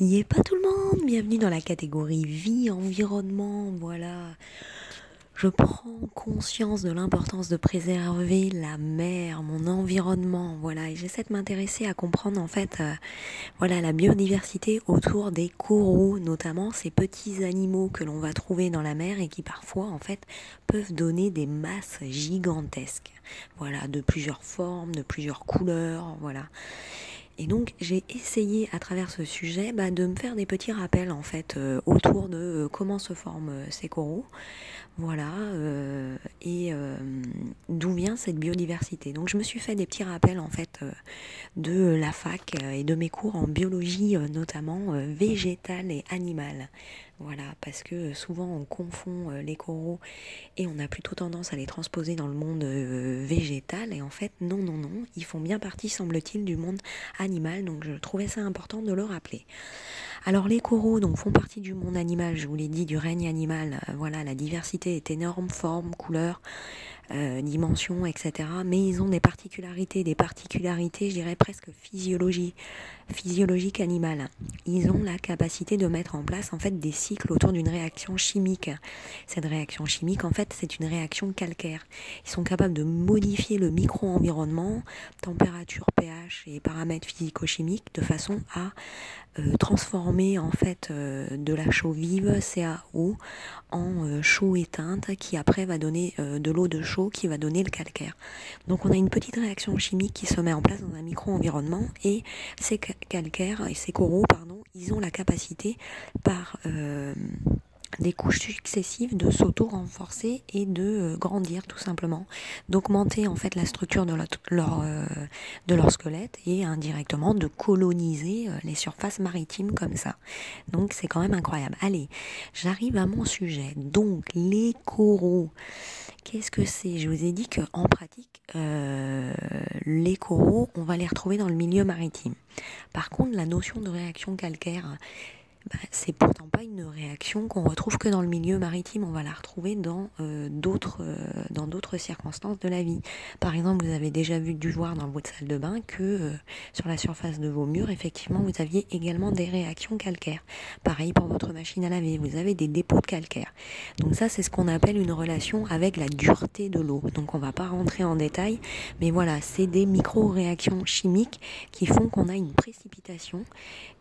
N'y est pas tout le monde, bienvenue dans la catégorie vie, environnement, voilà. Je prends conscience de l'importance de préserver la mer, mon environnement, voilà, et j'essaie de m'intéresser à comprendre en fait, euh, voilà, la biodiversité autour des coraux, notamment ces petits animaux que l'on va trouver dans la mer et qui parfois en fait peuvent donner des masses gigantesques, voilà, de plusieurs formes, de plusieurs couleurs, voilà. Et donc j'ai essayé à travers ce sujet bah, de me faire des petits rappels en fait euh, autour de euh, comment se forment euh, ces coraux, voilà, et d'où vient cette biodiversité. Donc je me suis fait des petits rappels en fait de la fac et de mes cours en biologie notamment végétale et animale. Voilà, parce que souvent on confond euh, les coraux et on a plutôt tendance à les transposer dans le monde euh, végétal. Et en fait, non, non, non, ils font bien partie, semble-t-il, du monde animal. Donc je trouvais ça important de le rappeler. Alors les coraux donc font partie du monde animal, je vous l'ai dit, du règne animal. Euh, voilà, la diversité est énorme, forme, couleur, euh, dimensions, etc. Mais ils ont des particularités, des particularités, je dirais presque physiologie, physiologiques animales. Ils ont la capacité de mettre en place en fait des cycles autour d'une réaction chimique. Cette réaction chimique, en fait, c'est une réaction calcaire. Ils sont capables de modifier le micro-environnement, température, pH et paramètres physico-chimiques, de façon à euh, transformer en fait euh, de la chaux vive CaO en euh, chaux éteinte qui après va donner de l'eau de chaux qui va donner le calcaire. Donc on a une petite réaction chimique qui se met en place dans un micro-environnement et ces calcaires et ces coraux, pardon, ils ont la capacité par des couches successives de s'auto-renforcer et de euh, grandir tout simplement, d'augmenter en fait la structure de leur, euh, de leur squelette et indirectement de coloniser les surfaces maritimes comme ça. Donc c'est quand même incroyable. Allez, j'arrive à mon sujet. Donc les coraux. Qu'est-ce que c'est? Je vous ai dit qu'en pratique, euh, les coraux, on va les retrouver dans le milieu maritime. Par contre, la notion de réaction calcaire, bah, c'est pourtant pas une réaction qu'on retrouve que dans le milieu maritime, on va la retrouver dans euh, d'autres euh, dans d'autres circonstances de la vie. Par exemple, vous avez déjà vu dû voir dans votre salle de bain que euh, sur la surface de vos murs, effectivement, vous aviez également des réactions calcaires. Pareil pour votre machine à laver, vous avez des dépôts de calcaire. Donc ça, c'est ce qu'on appelle une relation avec la dureté de l'eau. Donc on va pas rentrer en détail, mais voilà, c'est des micro-réactions chimiques qui font qu'on a une précipitation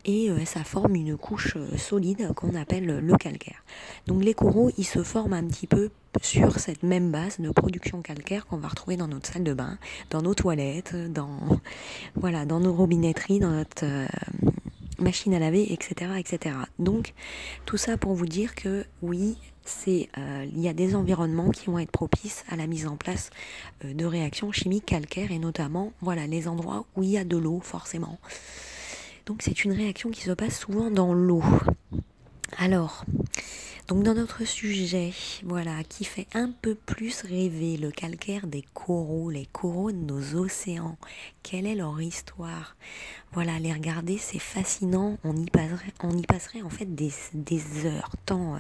et ça forme une couche euh, solide qu'on appelle le calcaire. Donc les coraux, ils se forment un petit peu sur cette même base de production calcaire qu'on va retrouver dans notre salle de bain, dans nos toilettes, dans voilà, dans nos robinetteries, dans notre euh, machine à laver, etc., etc. Donc tout ça pour vous dire que oui, c'est euh, il y a des environnements qui vont être propices à la mise en place de réactions chimiques calcaires et notamment voilà les endroits où il y a de l'eau forcément. Donc c'est une réaction qui se passe souvent dans l'eau. Alors, donc dans notre sujet, voilà, qui fait un peu plus rêver le calcaire des coraux, les coraux de nos océans. Quelle est leur histoire Voilà, les regarder, c'est fascinant. On y passerait, on y passerait en fait des, heures. Tant euh,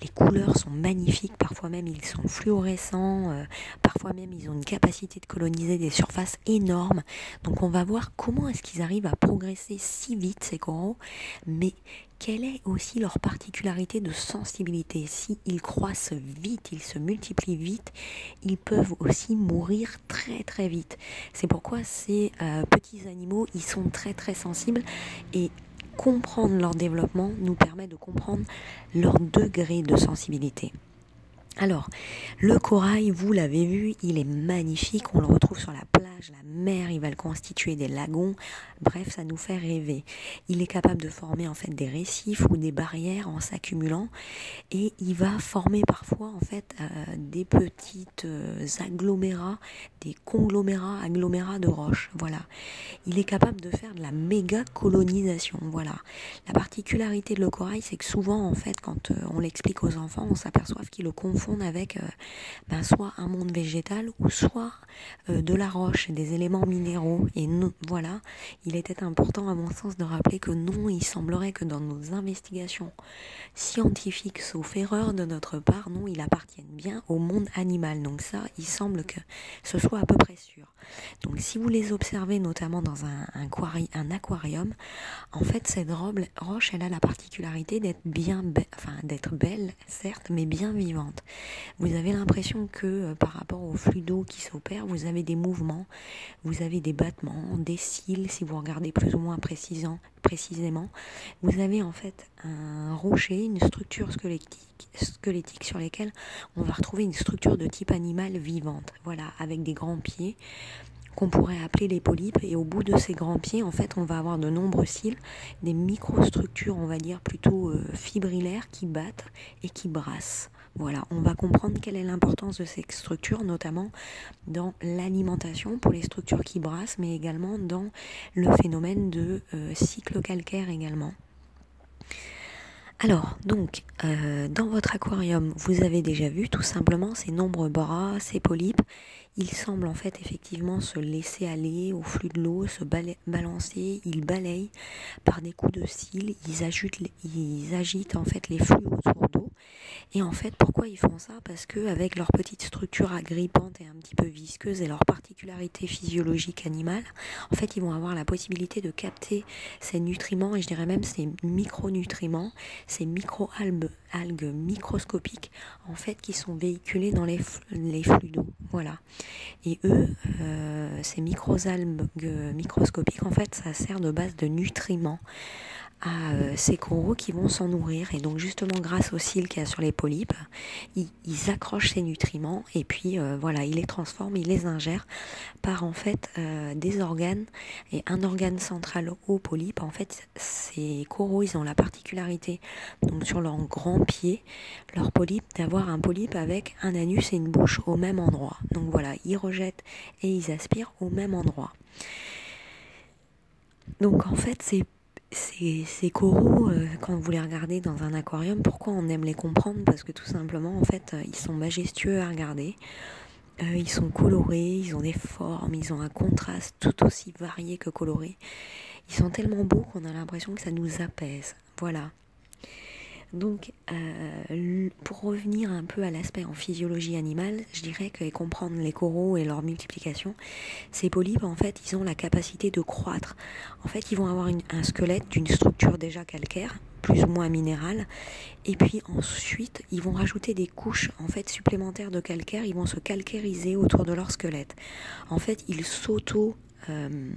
les couleurs sont magnifiques, parfois même ils sont fluorescents, euh, parfois même ils ont une capacité de coloniser des surfaces énormes. Donc on va voir comment est-ce qu'ils arrivent à progresser si vite ces coraux, mais quelle est aussi leur particularité de sensibilité? S'ils croissent vite, ils se multiplient vite, ils peuvent aussi mourir très très vite. C'est pourquoi ces euh, petits animaux, ils sont très très sensibles et comprendre leur développement nous permet de comprendre leur degré de sensibilité. Alors, le corail, vous l'avez vu, il est magnifique, on le retrouve sur la plage, la mer, il va le constituer des lagons, bref, ça nous fait rêver. Il est capable de former en fait des récifs ou des barrières en s'accumulant et il va former parfois en fait euh, des petites euh, agglomérats, des conglomérats, agglomérats de roches, voilà. Il est capable de faire de la méga colonisation, voilà. La particularité de le corail, c'est que souvent en fait quand euh, on l'explique aux enfants, on s'aperçoit qu'il le avec euh, ben, soit un monde végétal ou soit euh, de la roche. des éléments minéraux. Et non, voilà, il était important à mon sens de rappeler que non, il semblerait que dans nos investigations scientifiques, sauf erreur de notre part, non, il appartienne bien au monde animal. Donc ça, il semble que ce soit à peu près sûr. Donc si vous les observez notamment dans un, un aquarium, en fait cette roche, elle a la particularité d'être bien, enfin d'être belle, certes, mais bien vivante. Vous avez l'impression que euh, par rapport au flux d'eau qui s'opère, vous avez des mouvements, vous avez des battements, des cils, si vous regardez plus ou moins précisément, vous avez en fait un rocher, une structure squelettique, sur lesquelles on va retrouver une structure de type animal vivante, voilà, avec des grands pieds qu'on pourrait appeler les polypes. Et au bout de ces grands pieds en fait on va avoir de nombreux cils, des microstructures on va dire plutôt euh, fibrillaires qui battent et qui brassent. Voilà, on va comprendre quelle est l'importance de ces structures, notamment dans l'alimentation pour les structures qui brassent, mais également dans le phénomène de euh, cycle calcaire également. Alors, donc, euh, dans votre aquarium, vous avez déjà vu tout simplement ces nombreux bras, ces polypes. Ils semblent en fait effectivement se laisser aller au flux de l'eau, se balancer, ils balayent par des coups de cils, ils agitent, ils agitent en fait les flux autour d'eau. Et en fait, pourquoi ils font ça? Parce que avec leur petite structure agrippante et un petit peu visqueuse et leur particularité physiologique animale, en fait, ils vont avoir la possibilité de capter ces nutriments et je dirais même ces micronutriments, ces micro-algues algues microscopiques en fait qui sont véhiculés dans les, les flux d'eau. Voilà. Et eux, euh, ces micro-algues microscopiques, en fait, ça sert de base de nutriments à euh, ces coraux qui vont s'en nourrir. Et donc justement grâce aux cils qu'il y a sur les polypes, ils, accrochent ces nutriments et puis euh, voilà, ils les transforment, ils les ingèrent par en fait euh, des organes et un organe central aux polypes. En fait, ces coraux, ils ont la particularité donc sur leurs grands pieds, leurs polypes, d'avoir un polype avec un anus et une bouche au même endroit. Donc voilà, ils rejettent et ils aspirent au même endroit. Donc en fait, c'est ces, coraux, euh, quand vous les regardez dans un aquarium, pourquoi on aime les comprendre? Parce que tout simplement, en fait, euh, ils sont majestueux à regarder. Euh, ils sont colorés, ils ont des formes, ils ont un contraste tout aussi varié que coloré. Ils sont tellement beaux qu'on a l'impression que ça nous apaise. Voilà. Donc, euh, pour revenir un peu à l'aspect en physiologie animale, je dirais que comprendre les coraux et leur multiplication, ces polypes, en fait, ils ont la capacité de croître. En fait, ils vont avoir un squelette d'une structure déjà calcaire, plus ou moins minérale, et puis ensuite, ils vont rajouter des couches en fait supplémentaires de calcaire. Ils vont se calcariser autour de leur squelette. En fait, ils s'auto euh,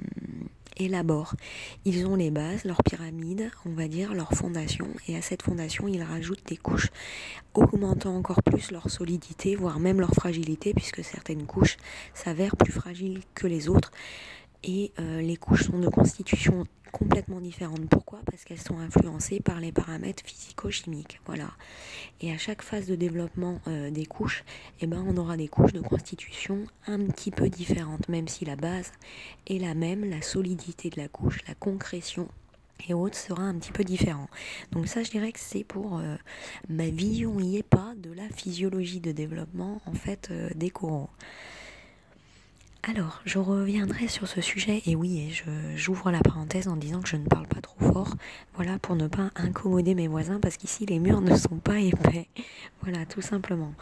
élaborent. Ils ont les bases, leur pyramide, on va dire, leur fondation, et à cette fondation, ils rajoutent des couches, augmentant encore plus leur solidité, voire même leur fragilité, puisque certaines couches s'avèrent plus fragiles que les autres. Et euh, les couches sont de constitution complètement différentes. Pourquoi? Parce qu'elles sont influencées par les paramètres physico-chimiques. Voilà. Et à chaque phase de développement euh, des couches, eh ben, on aura des couches de constitution un petit peu différentes, même si la base est la même, la solidité de la couche, la concrétion et autres sera un petit peu différent. Donc ça, je dirais que c'est pour euh, ma vision est pas de la physiologie de développement en fait des courants. Alors, je reviendrai sur ce sujet, et oui, j'ouvre la parenthèse en disant que je ne parle pas trop fort, voilà, pour ne pas incommoder mes voisins, parce qu'ici les murs ne sont pas épais, voilà, tout simplement.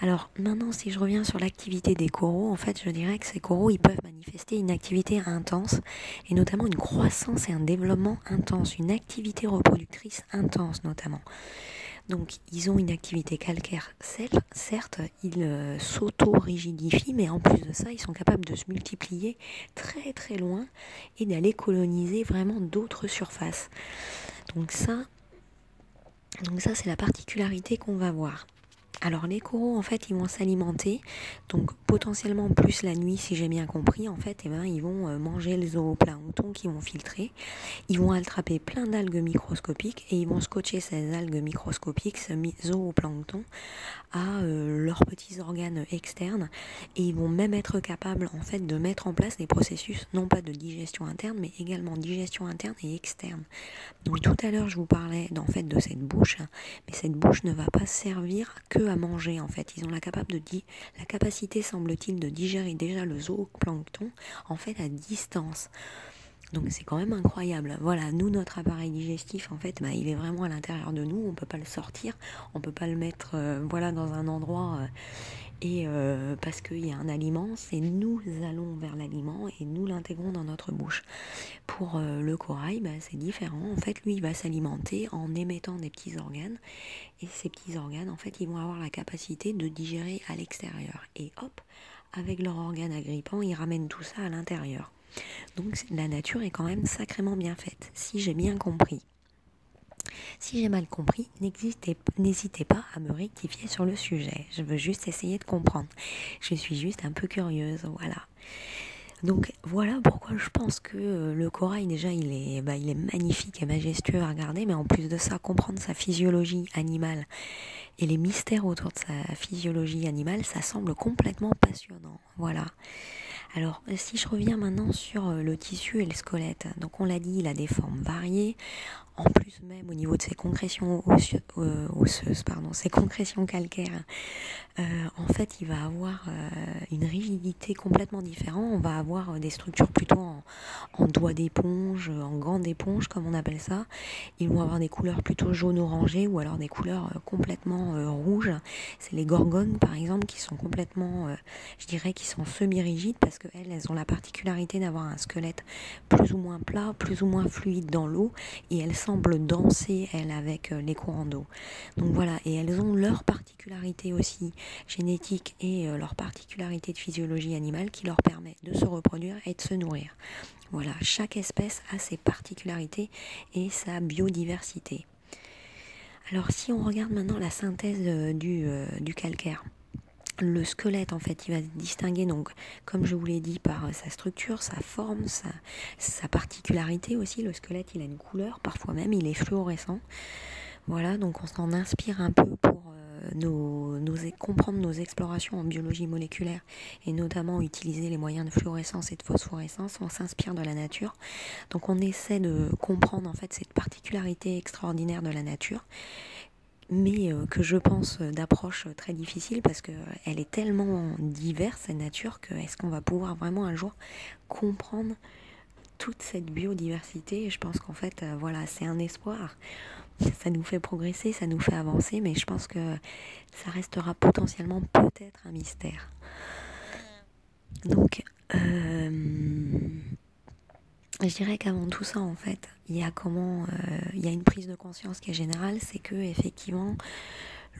Alors, maintenant, si je reviens sur l'activité des coraux, en fait, je dirais que ces coraux, ils peuvent manifester une activité intense, et notamment une croissance et un développement intense, une activité reproductrice intense, notamment. Donc ils ont une activité calcaire, certes, ils euh, s'auto-rigidifient, mais en plus de ça, ils sont capables de se multiplier très très loin et d'aller coloniser vraiment d'autres surfaces. Donc ça, donc ça c'est la particularité qu'on va voir. Alors les coraux en fait ils vont s'alimenter donc potentiellement plus la nuit si j'ai bien compris en fait et eh ben, ils vont euh, manger le zooplancton qui vont filtrer. Ils vont attraper plein d'algues microscopiques et ils vont scotcher ces algues microscopiques ce zooplancton à euh, leurs petits organes externes. Et ils vont même être capables en fait de mettre en place des processus non pas de digestion interne mais également digestion interne et externe. Donc tout à l'heure je vous parlais en fait de cette bouche mais cette bouche ne va pas servir que à manger en fait. Ils ont la, capacité, semble-t-il, de digérer déjà le zooplancton en fait à distance. Donc c'est quand même incroyable. Voilà, nous, notre appareil digestif, en fait, bah, il est vraiment à l'intérieur de nous. On peut pas le sortir, on peut pas le mettre euh, voilà, dans un endroit. Euh, et euh, parce qu'il y a un aliment, c'est nous allons vers l'aliment et nous l'intégrons dans notre bouche. Pour le corail, bah, c'est différent. En fait, lui, il va s'alimenter en émettant des petits organes. Et ces petits organes, en fait, ils vont avoir la capacité de digérer à l'extérieur. Et hop, avec leur organe agrippant, ils ramènent tout ça à l'intérieur. Donc la nature est quand même sacrément bien faite, si j'ai bien compris. Si j'ai mal compris, n'hésitez pas à me rectifier sur le sujet. Je veux juste essayer de comprendre. Je suis juste un peu curieuse, voilà. Donc voilà pourquoi je pense que euh, le corail déjà il est, bah, il est magnifique et majestueux à regarder, mais en plus de ça, comprendre sa physiologie animale et les mystères autour de sa physiologie animale, ça semble complètement passionnant. Voilà. Alors, si je reviens maintenant sur euh, le tissu et le squelette, donc on l'a dit, il a des formes variées. En plus même au niveau de ses concrétions euh, osseuses, pardon, ses concrétions calcaires, euh, en fait, il va avoir une rigidité complètement différente. On va avoir des structures plutôt en, en doigts d'éponge, en gants d'éponge, comme on appelle ça. Ils vont avoir des couleurs plutôt jaune-orangé ou alors des couleurs complètement rouges. C'est les gorgones, par exemple, qui sont complètement, je dirais, qui sont semi-rigides parce elles ont la particularité d'avoir un squelette plus ou moins plat, plus ou moins fluide dans l'eau, et elles semblent danser, elles, avec euh, les courants d'eau. Donc voilà, et elles ont leur particularité aussi génétique et euh, leur particularité de physiologie animale qui leur permet de se reproduire et de se nourrir. Voilà, chaque espèce a ses particularités et sa biodiversité. Alors si on regarde maintenant la synthèse euh, du calcaire, le squelette en fait il va distinguer donc comme je vous l'ai dit par euh, sa structure, sa forme, sa, particularité aussi. Le squelette il a une couleur, parfois même il est fluorescent. Voilà, donc on s'en inspire un peu pour euh, nos, comprendre nos explorations en biologie moléculaire et notamment utiliser les moyens de fluorescence et de phosphorescence. On s'inspire de la nature. Donc on essaie de comprendre en fait cette particularité extraordinaire de la nature mais euh, que je pense euh, d'approche euh, très difficile parce qu'elle est tellement diverse, cette nature, que est-ce qu'on va pouvoir vraiment un jour comprendre toute cette biodiversité? Et je pense qu'en fait, voilà, c'est un espoir. Ça nous fait progresser, ça nous fait avancer, mais je pense que ça restera potentiellement peut-être un mystère. Donc, je dirais qu'avant tout ça, en fait, il y a comment, euh, il y a une prise de conscience qui est générale, c'est que effectivement,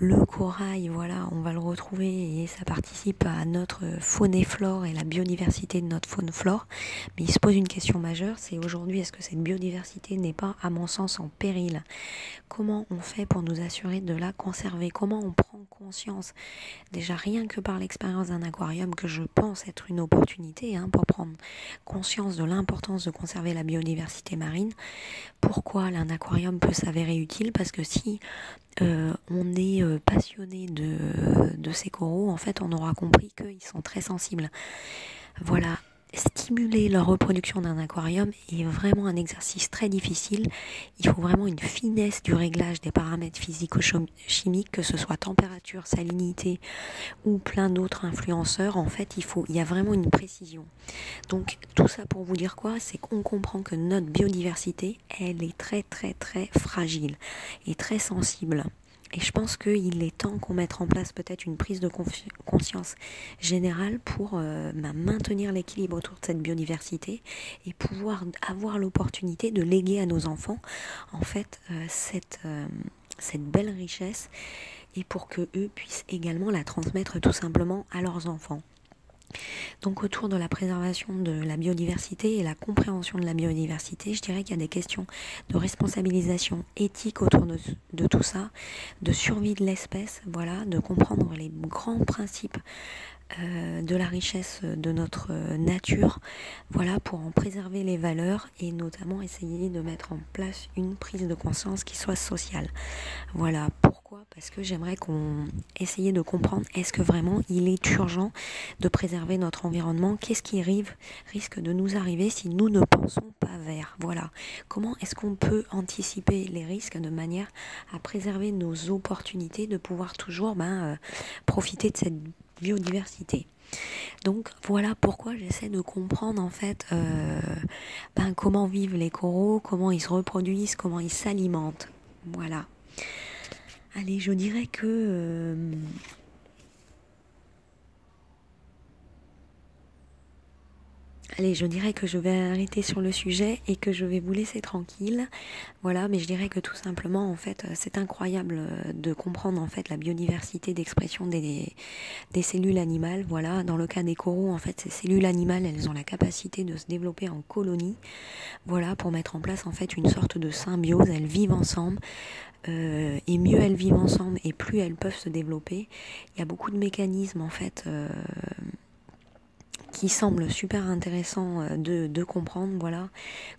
le corail, voilà, on va le retrouver et ça participe à notre faune et flore et la biodiversité de notre faune flore. Mais il se pose une question majeure, c'est aujourd'hui est-ce que cette biodiversité n'est pas, à mon sens, en péril? Comment on fait pour nous assurer de la conserver? Comment on prend conscience? Déjà rien que par l'expérience d'un aquarium que je pense être une opportunité hein, pour prendre conscience de l'importance de conserver la biodiversité marine. Pourquoi un aquarium peut s'avérer utile? Parce que si euh, on est euh, passionné de, de ces coraux, en fait, on aura compris qu'ils sont très sensibles. Voilà, stimuler leur reproduction d'un aquarium est vraiment un exercice très difficile. Il faut vraiment une finesse du réglage des paramètres physico-chimiques, que ce soit température, salinité ou plein d'autres influenceurs. En fait, il faut, il y a vraiment une précision. Donc, tout ça pour vous dire quoi? C'est qu'on comprend que notre biodiversité, elle est très très très fragile et très sensible. Et je pense qu'il est temps qu'on mette en place peut-être une prise de conscience générale pour euh, bah, maintenir l'équilibre autour de cette biodiversité et pouvoir avoir l'opportunité de léguer à nos enfants en fait euh, cette, euh, cette belle richesse et pour que eux puissent également la transmettre tout simplement à leurs enfants. Donc autour de la préservation de la biodiversité et la compréhension de la biodiversité, je dirais qu'il y a des questions de responsabilisation éthique autour de, tout ça, de survie de l'espèce, voilà, de comprendre les grands principes euh, de la richesse de notre nature, voilà, pour en préserver les valeurs et notamment essayer de mettre en place une prise de conscience qui soit sociale. Voilà, pourquoi? Parce que j'aimerais qu'on essaye de comprendre est-ce que vraiment il est urgent de préserver notre environnement? Qu'est-ce qui arrive, risque de nous arriver si nous ne pensons pas vers Voilà, comment est-ce qu'on peut anticiper les risques de manière à préserver nos opportunités de pouvoir toujours ben, euh, profiter de cette biodiversité. Donc voilà pourquoi j'essaie de comprendre en fait euh, ben, comment vivent les coraux, comment ils se reproduisent, comment ils s'alimentent. Voilà. Allez, je dirais que euh, Allez, je dirais que je vais arrêter sur le sujet et que je vais vous laisser tranquille. Voilà, mais je dirais que tout simplement, en fait, c'est incroyable euh, de comprendre en fait la biodiversité d'expression des, des cellules animales. Voilà, dans le cas des coraux, en fait, ces cellules animales, elles ont la capacité de se développer en colonie. Voilà, pour mettre en place en fait une sorte de symbiose. Elles vivent ensemble. Euh, et mieux elles vivent ensemble et plus elles peuvent se développer. Il y a beaucoup de mécanismes en fait euh, qui semble super intéressant euh, de, de comprendre voilà.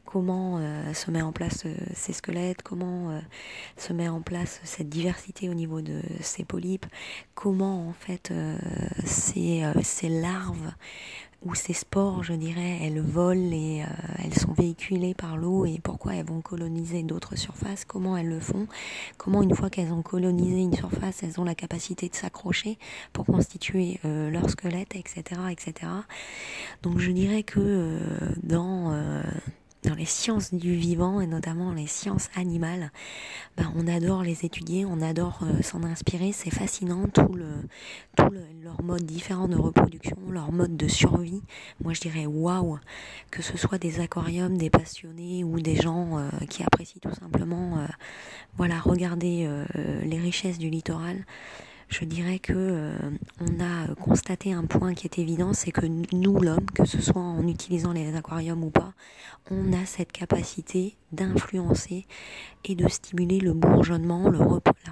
Comment euh, se met en place euh, ces squelettes, comment se met en place cette diversité au niveau de ces polypes, comment en fait ces, ces larves où ces spores, je dirais, elles volent et euh, elles sont véhiculées par l'eau et pourquoi elles vont coloniser d'autres surfaces, comment elles le font, comment une fois qu'elles ont colonisé une surface, elles ont la capacité de s'accrocher pour constituer euh, leur squelette, etc., etc. Donc je dirais que euh, dans dans les sciences du vivant et notamment les sciences animales, ben, on adore les étudier, on adore euh, s'en inspirer, c'est fascinant tout le tout leur mode différent de reproduction, leur mode de survie. Moi je dirais waouh, que ce soit des aquariums, des passionnés ou des gens euh, qui apprécient tout simplement euh, voilà, regarder les richesses du littoral je dirais que euh, on a constaté un point qui est évident, c'est que nous, l'homme, que ce soit en utilisant les aquariums ou pas, on a cette capacité d'influencer et de stimuler le bourgeonnement, la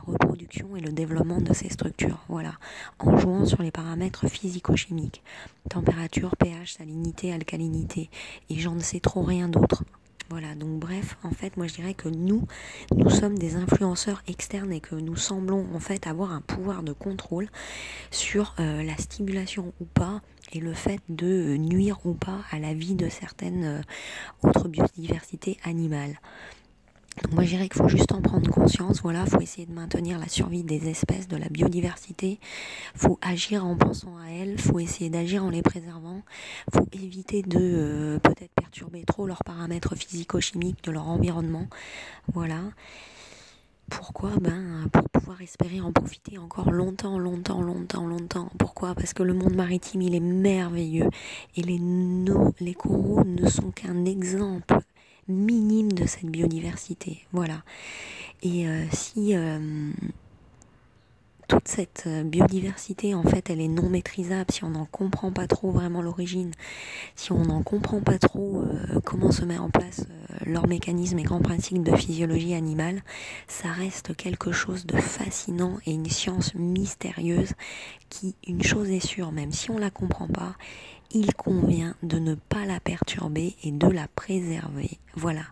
reproduction et le développement de ces structures. Voilà, en jouant sur les paramètres physico-chimiques, température, pH, salinité, alcalinité, et j'en sais trop rien d'autre. Voilà, donc bref, en fait, moi je dirais que nous, nous sommes des influenceurs externes et que nous semblons en fait avoir un pouvoir de contrôle sur euh, la stimulation ou pas et le fait de nuire ou pas à la vie de certaines euh, autres biodiversités animales. Donc moi je dirais qu'il faut juste en prendre conscience, voilà, faut essayer de maintenir la survie des espèces, de la biodiversité, faut agir en pensant à elles, faut essayer d'agir en les préservant, faut éviter de euh, peut-être perturber trop leurs paramètres physico-chimiques de leur environnement, voilà. Pourquoi? Ben pour pouvoir espérer en profiter encore longtemps, longtemps, longtemps, longtemps. Pourquoi? Parce que le monde maritime il est merveilleux. Et les, les coraux ne sont qu'un exemple minime de cette biodiversité. Voilà. Et euh, si euh, toute cette euh, biodiversité, en fait, elle est non maîtrisable, si on n'en comprend pas trop vraiment l'origine, si on n'en comprend pas trop comment se met en place leur mécanisme et grands principes de physiologie animale, ça reste quelque chose de fascinant et une science mystérieuse qui, une chose est sûre, même si on la comprend pas, il convient de ne pas la perturber et de la préserver. Voilà.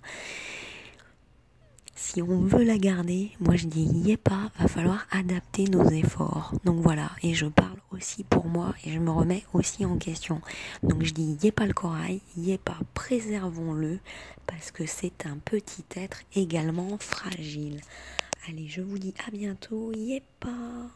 Si on veut la garder, moi je dis y est pas, va falloir adapter nos efforts. Donc voilà, et je parle aussi pour moi et je me remets aussi en question. Donc je dis y est pas le corail, y est pas, préservons-le parce que c'est un petit être également fragile. Allez, je vous dis à bientôt, y est pas.